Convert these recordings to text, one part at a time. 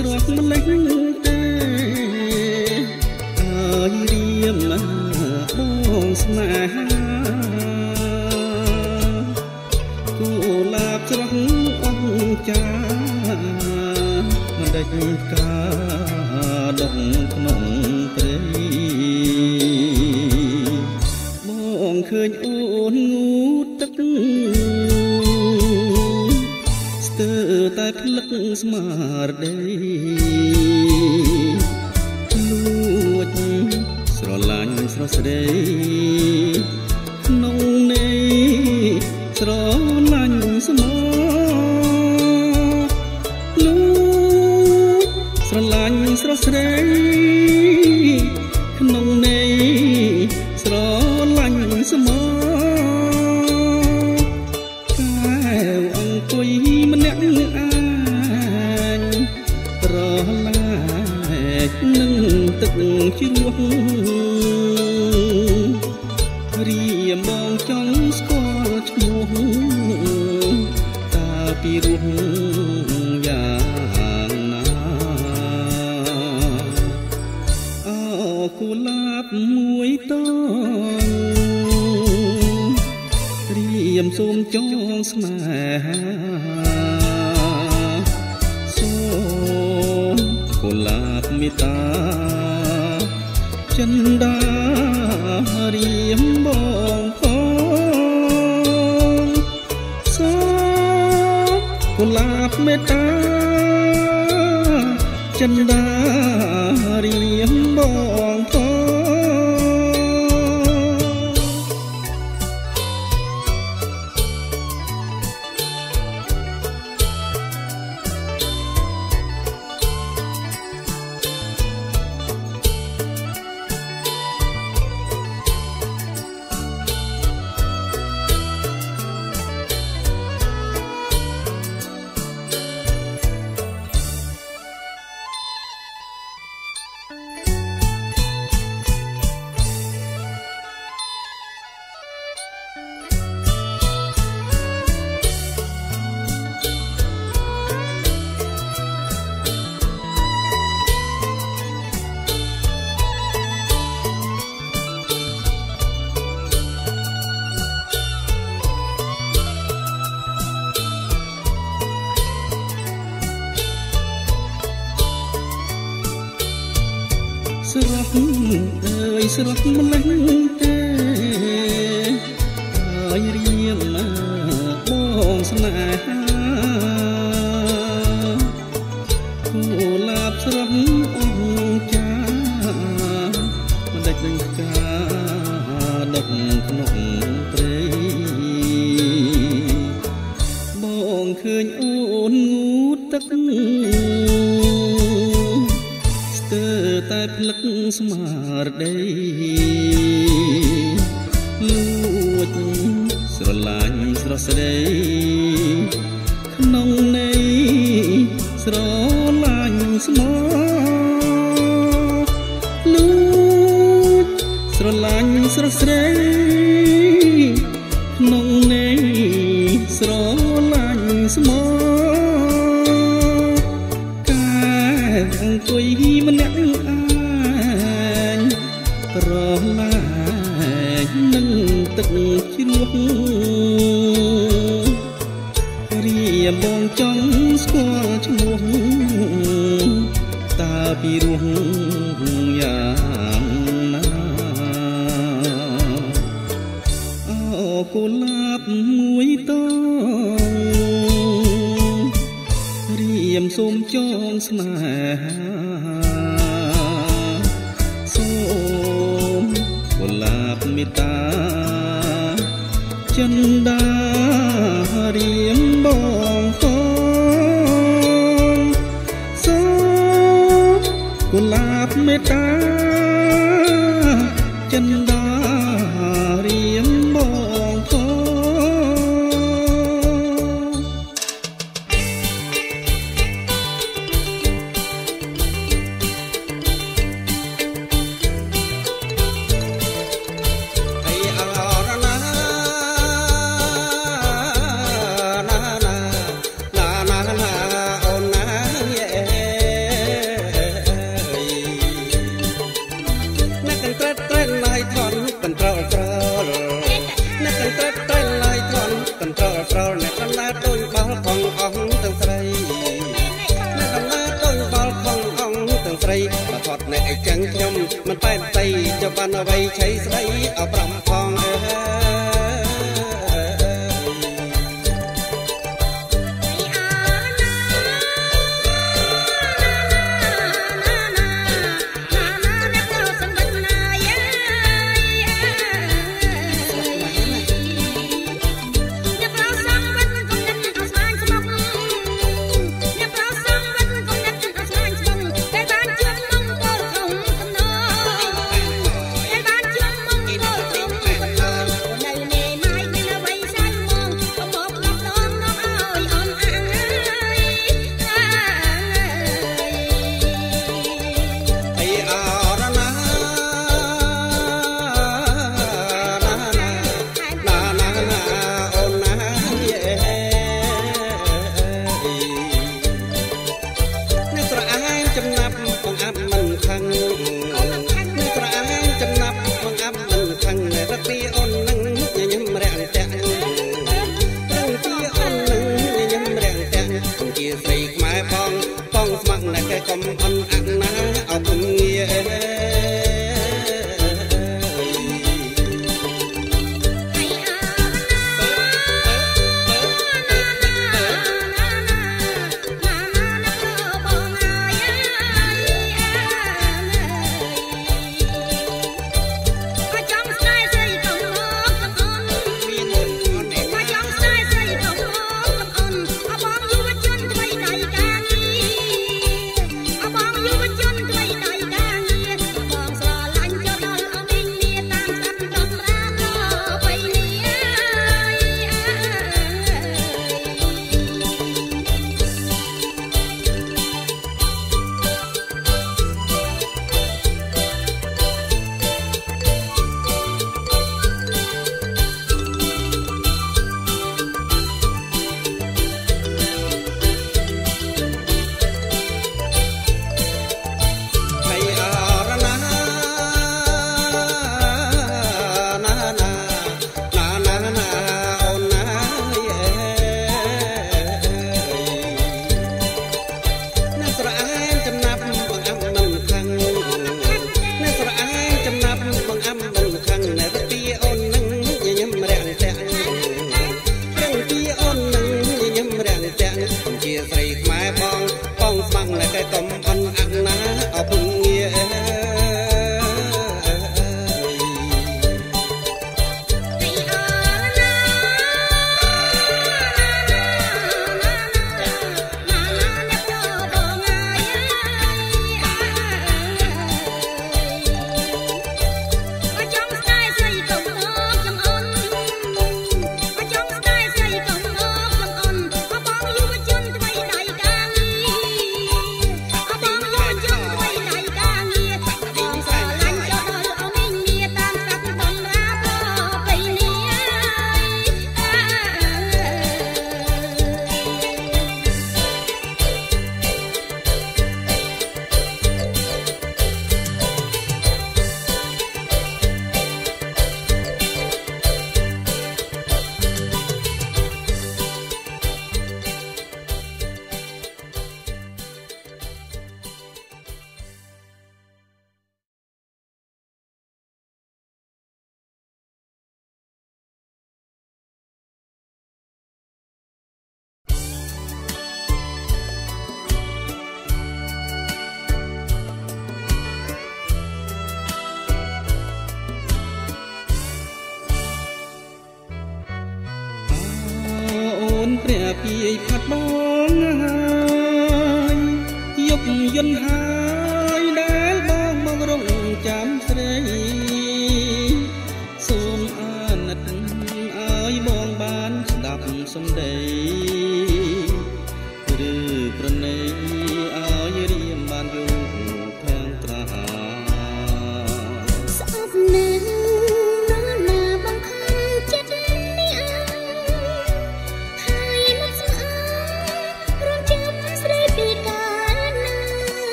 ស្រស់អើយស្រស់ម្លេះទេអើយរៀមបងស្នេហាគូលាបស្រស់អង្ចាមិនដេចកាដងក្នុងព្រៃបងឃើញអូន រតែផ្លឹកស្មារតីលួចស្រឡាញ់ស្រស់ស្ដីក្នុងនៃស្រ រោះរៀមបងចង់ស្គាល់ឈ្មោះតើពីរោះយ៉ាងណាអោគូលាបមួយតងរៀមសូមចងស្នេហា រៀមបងផងសូមគូលាបមេត្តាចិន្តារៀម អើយស្ស្រឡាញ់ស្រស់ស្ដីក្នុងនៃស្រ ច គាត់នៅអីចឹងខ្ញុំមិនបែបស្អីចុះបានអ្វីឆៃស្ដីអប្រំ Lord,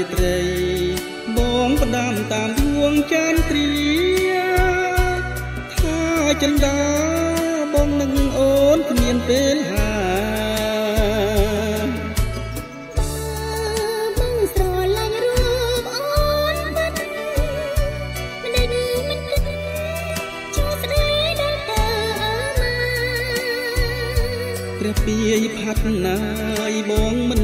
រាត្រីបងផ្ដាំតាមដួងចន្ទ្រាថាចិន្តាបងនឹងអូនគ្មានពេលហាព្រះពាយផាត់ណាយបងមិន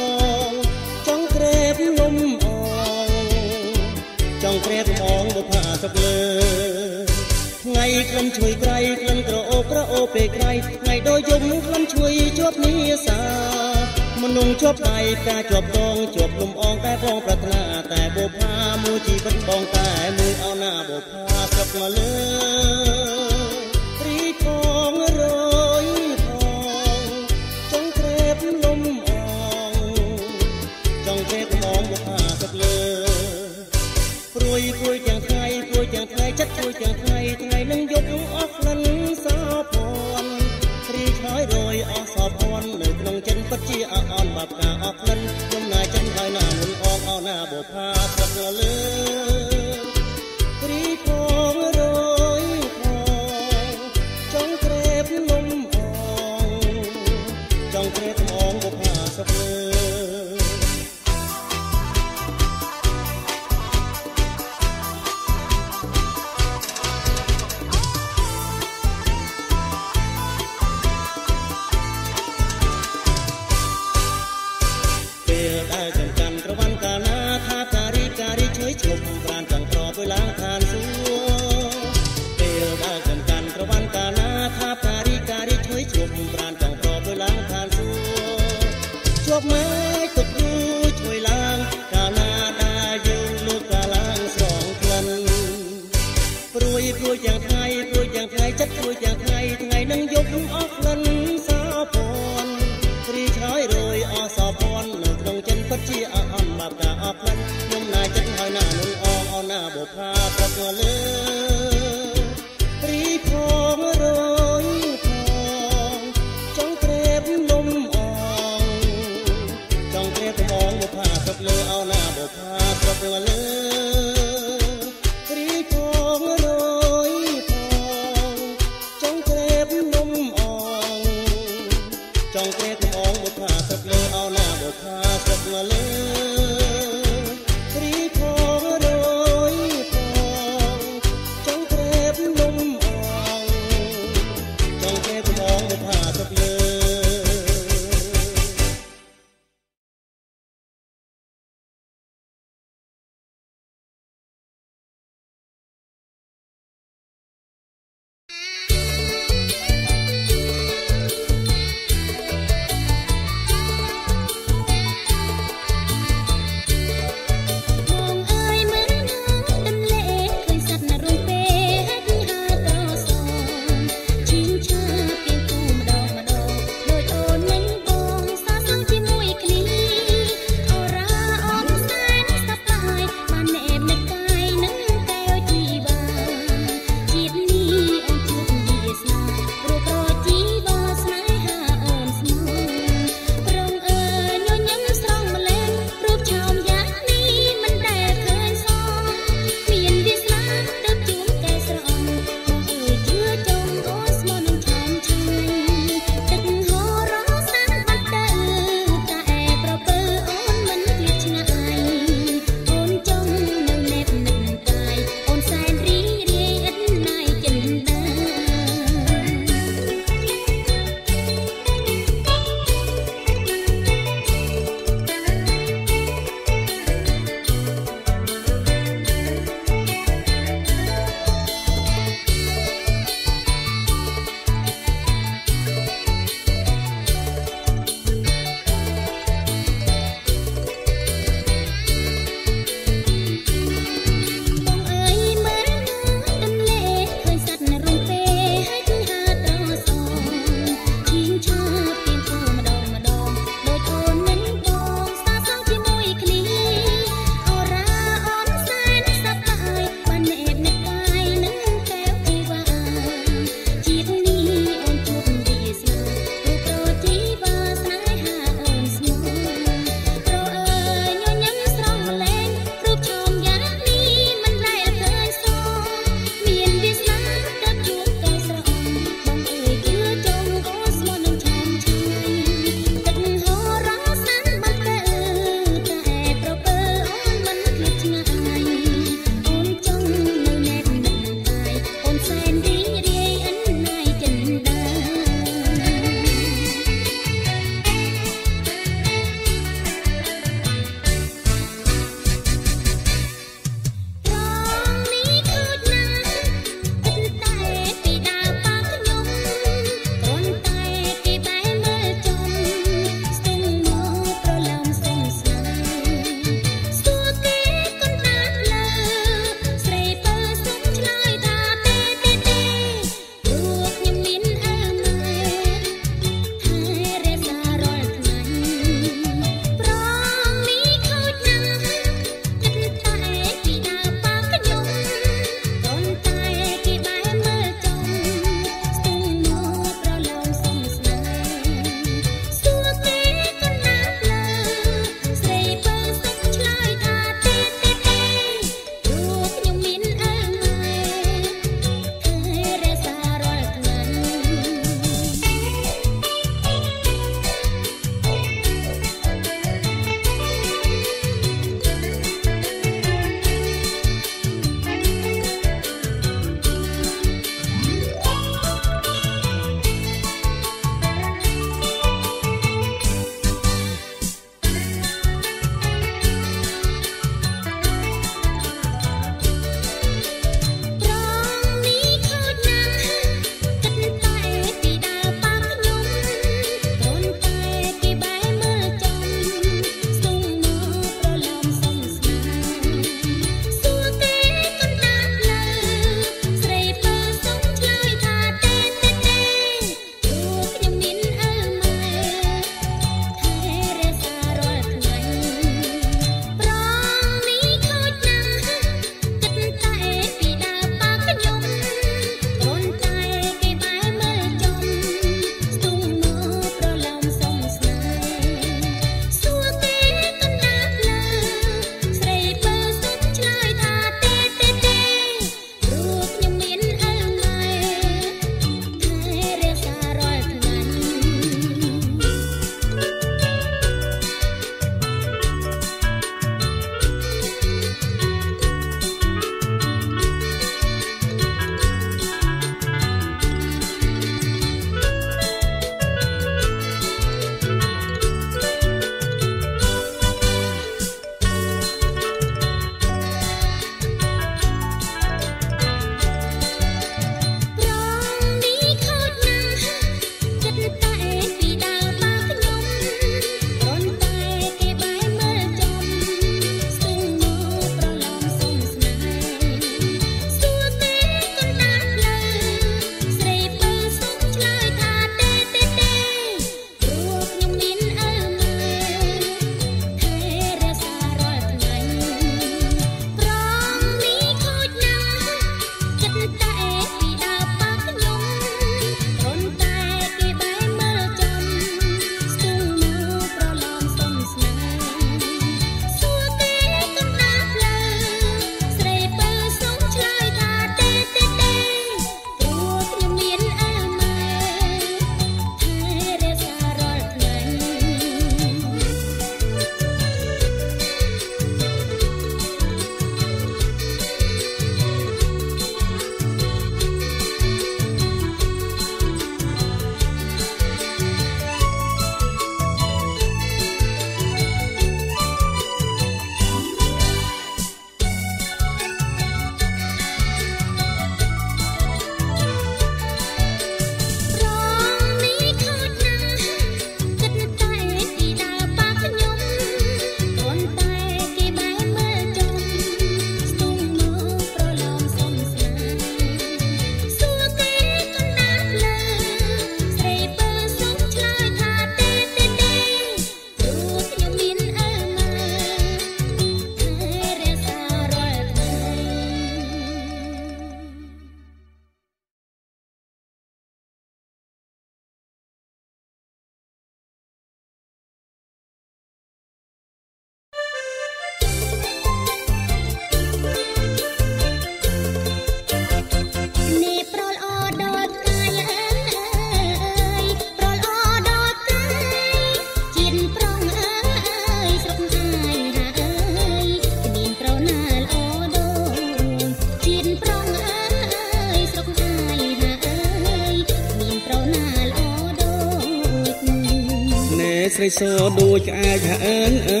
ផងអើស្រីសដូចក្អាកអើងអើ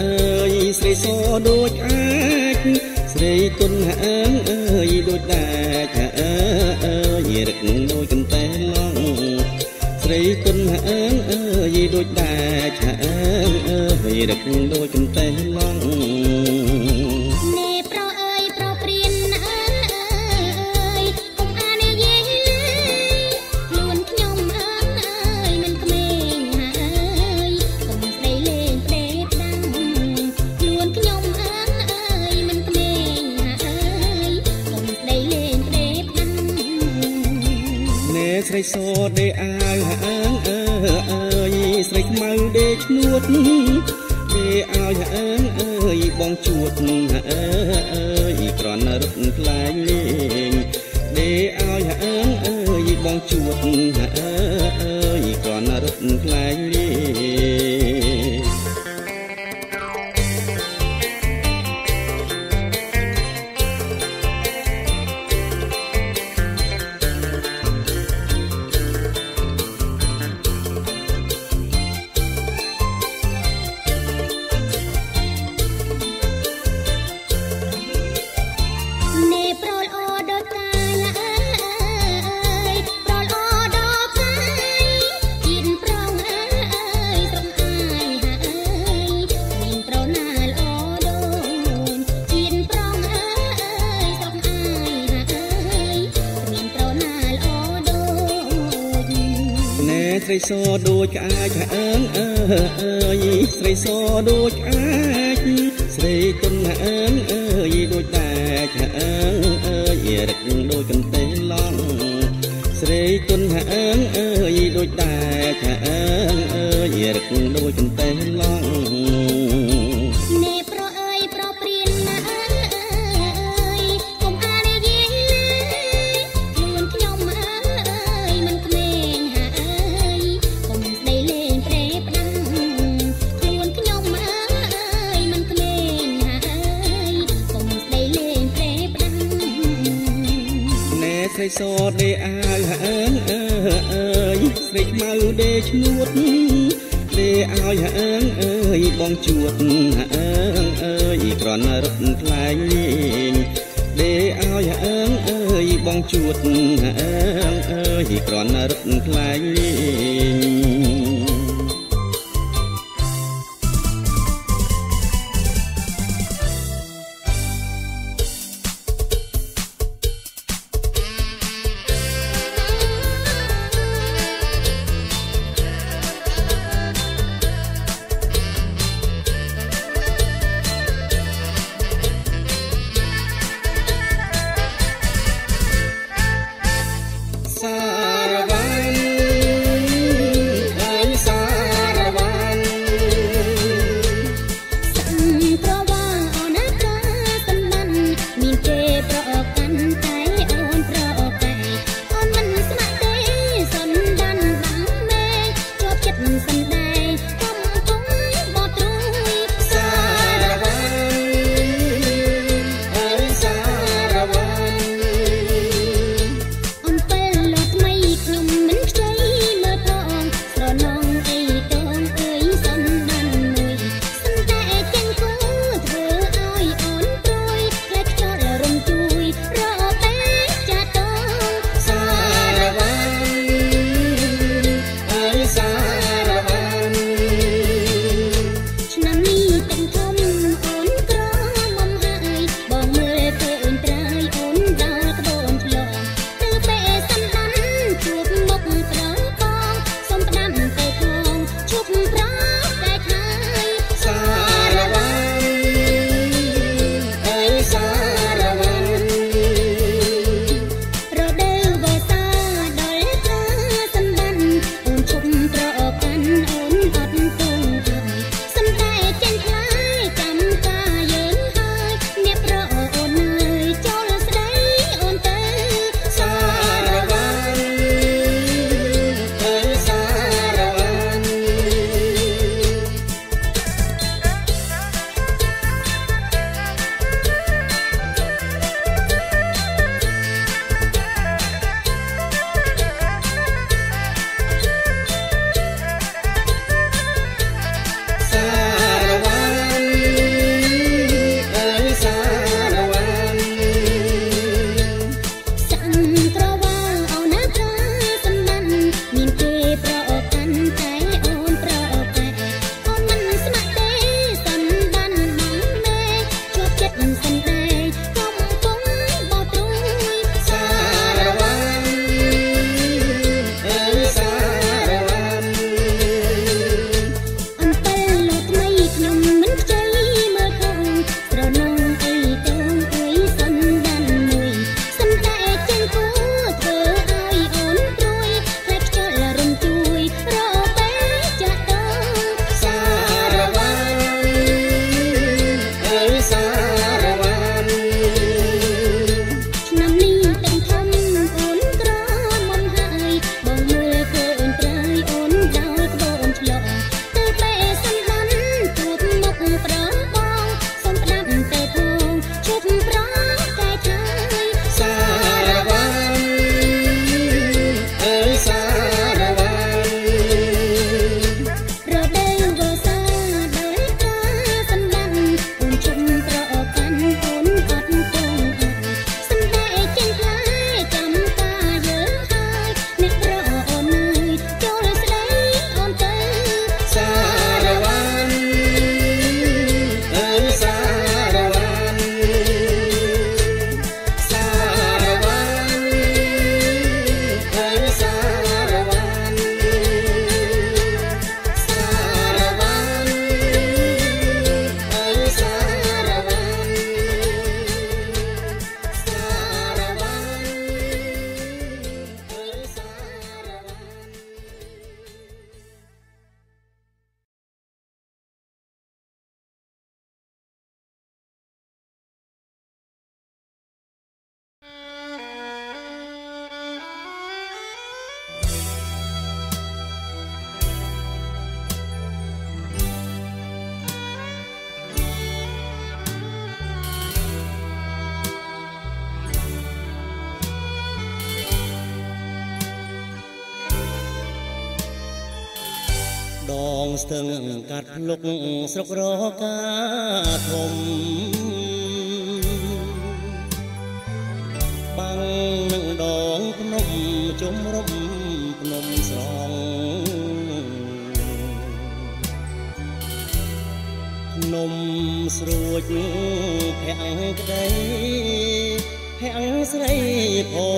អើយស្រីសដូចក្អាកស្រីគុណអើងអើយដូចដាច់អើអើយរឹកដូចកន្តែឡងស្រីគុណអើងអើយដូចដាច់អើអើយរឹកដូចកន្តែឡង ងជួតអើអើយក្រណរត់ខ្លាញ់លេងដេអាវអើងអើយបងជួតអើអើយក្រណរត់ខ្លាញ់ រីសដូចក្អាកអើងអើអើយស្រីសដូចក្អាកស្រីគុណអើងអើយដូចដាច់អើងអើយរឹកដូចកន្ទេឡងស្រីគុណអើងអើយដូចដាច់អើងអើយរឹកដូចកន្ទេឡង ស្រីសដេអាវអើងអើអើយស្រីខ្មៅដេឈ្នួតដេឲ្យអើងអើយបងជួតអើងអើយក្រណរត់ខ្លែងលេងដេឲ្យអើងអើយបងជួតអើងអើយក្រណរត់ខ្លែងលេង ស្ទឹងកាត់ភ្លុកស្រុករកាធំបាំងនឹងដងភ្នំជំរំភ្នំស្រងភ្នំស្រួចភាំងក្ដីភាំងស្រីផោ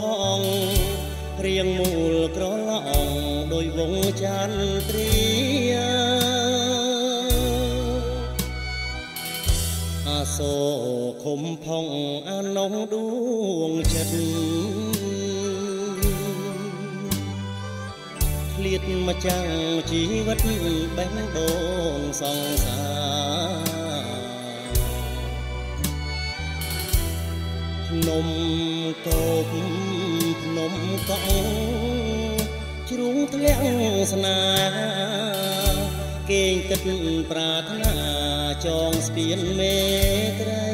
ផងរៀងមូលក្រឡងដោយវងចន្ទ្រី សូខំផងអានងដួងចិត្តឃ្លាតម្ចាំងជីវិតបេះដូងសង្សារភ្នំកោបភ្នំកង់ជ្រុងធ្លាក់ស្នេហ៍ គេងគិតប្រាថ្នាចងស្ពានមេត្រី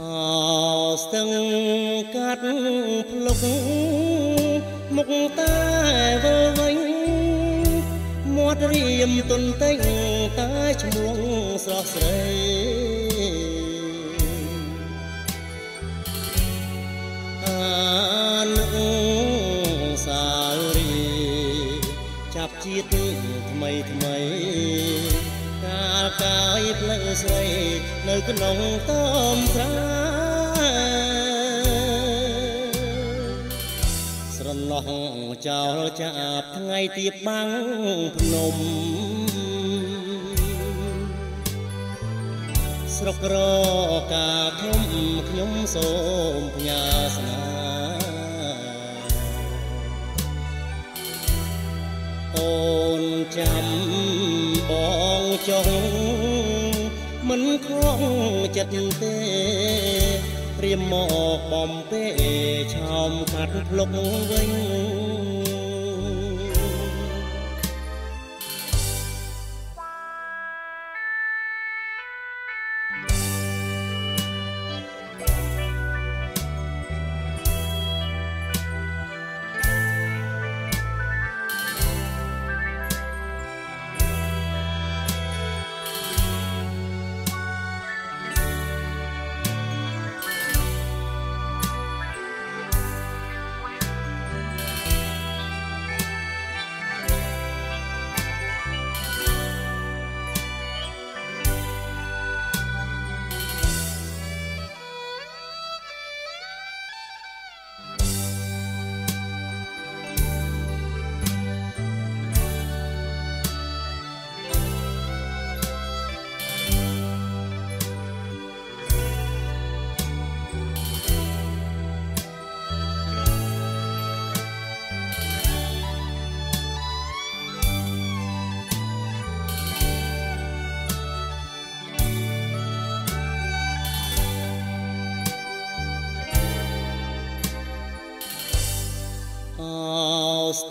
អោស្ទឹងកាត់ភ្លុកមុខតែវើវិញមាត់រៀមទុនតេងតែឈ្មោះស្រស់ស្រី នៅក្នុងតំស្រាស្រណោះចោលចាប់ថ្ងៃទៀបបាំងភ្នំស្រុករកាធំខ្ញុំសូមផ្ញើស្នាអូនចាំបងចង់មិនខំ ចិត្តទេព្រាមមកបំពេឆោមកាត់ភ្លុកវិញ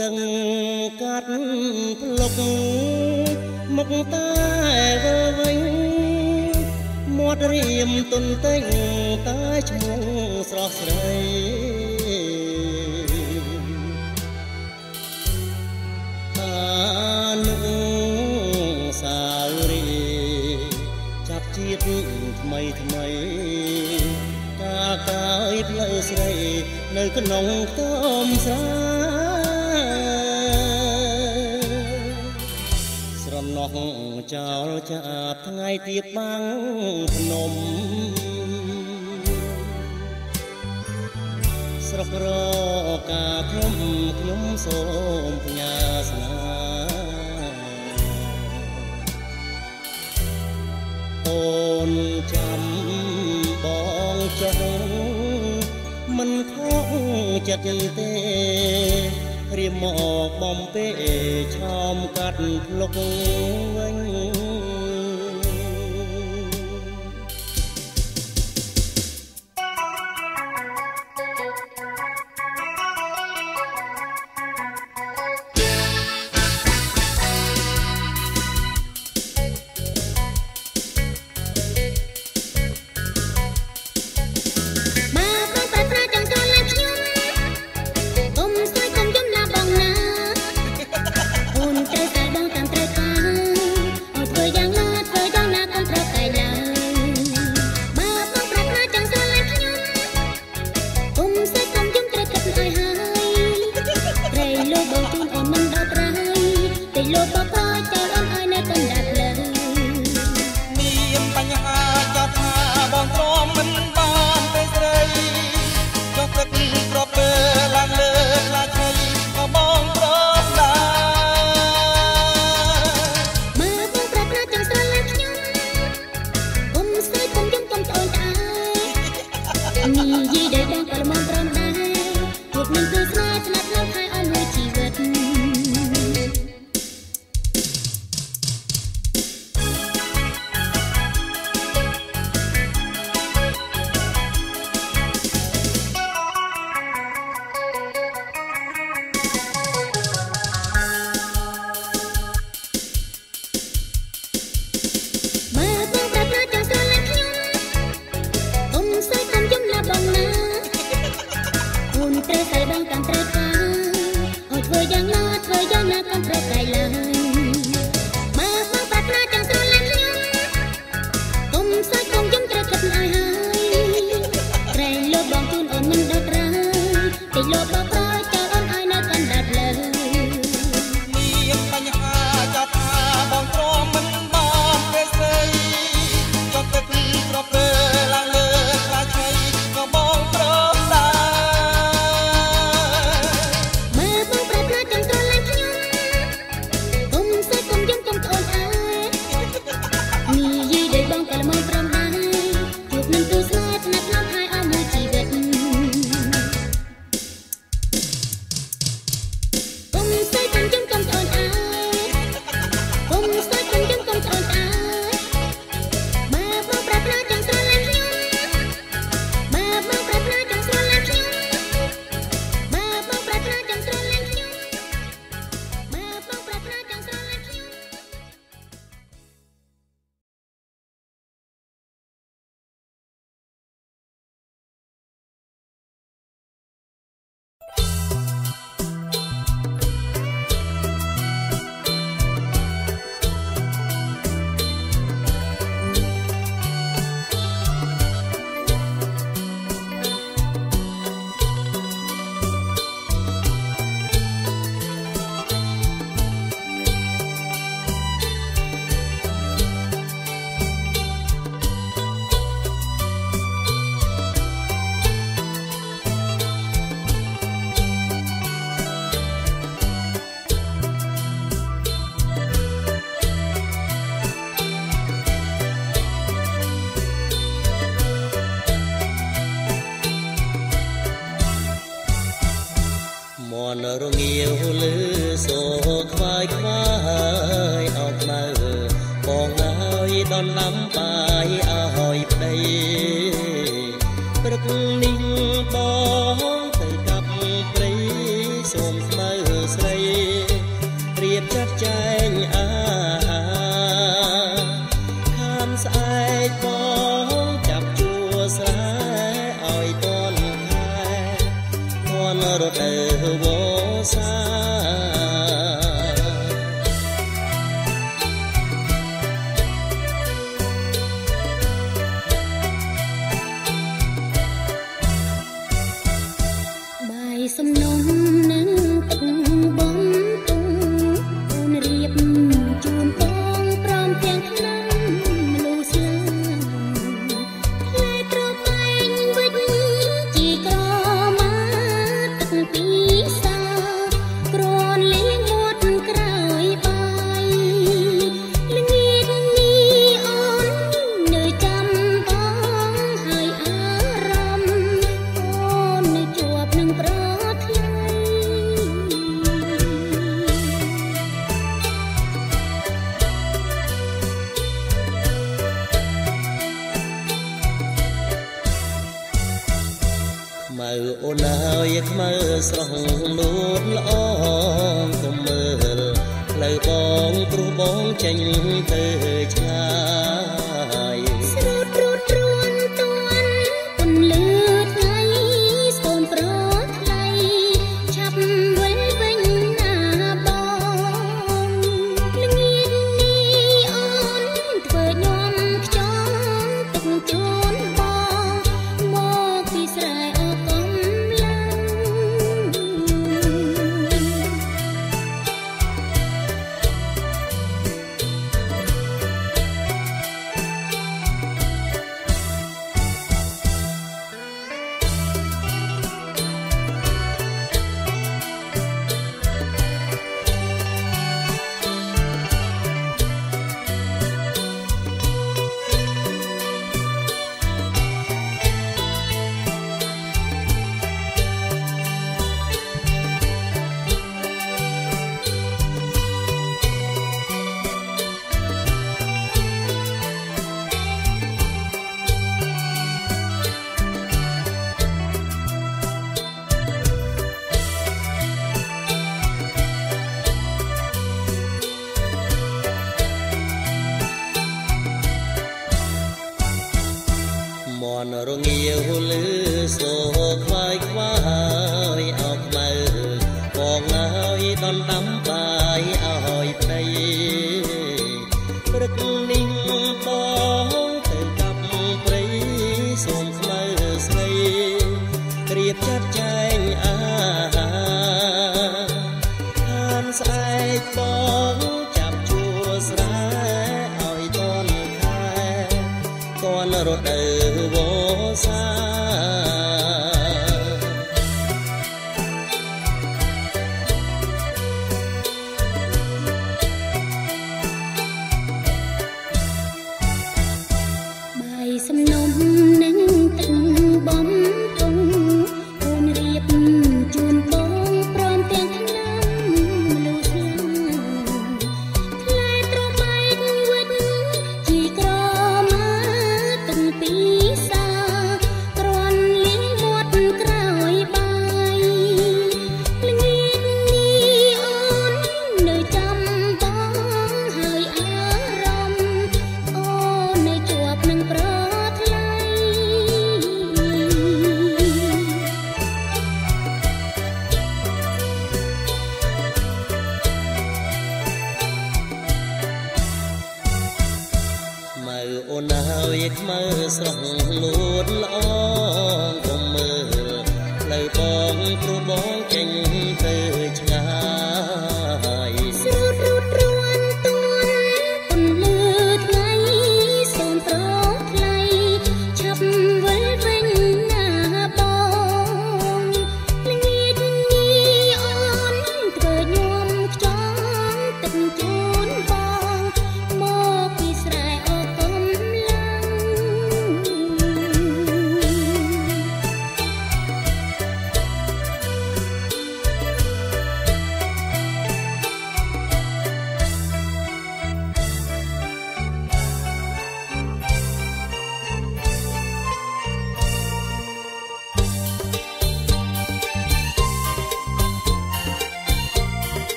ទឹងកាត់ភ្លុកមកតែវើវិញមាត់រៀមទុនតេងតែឈ្មោះស្រស់ស្រីអានឹងសាវរីចាប់ជាតិថ្មីថ្មីកាកាយផ្លូវស្រី នៅក្នុងខ្ទមស្រា ចោលចាប់ថ្ងៃទៀបបាំងភ្នំ ស្រុករកាខ្ញុំខ្ញុំសូមផ្ញើស្នាអូនចាំបងចង់មិនខកចិត្តទេរៀមមកបំពេឆោមកាត់ភ្លុកវិញ ម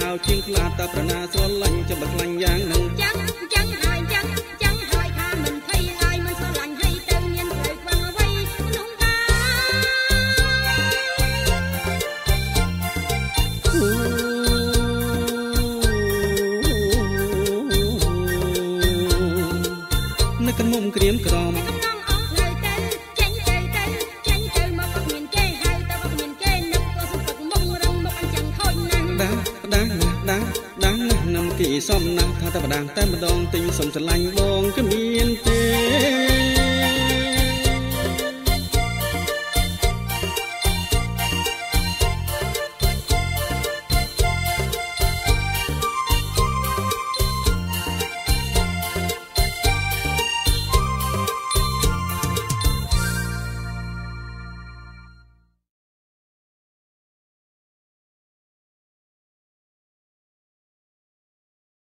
ហៅជាងខ្លាតតាប្រណាស្រឡា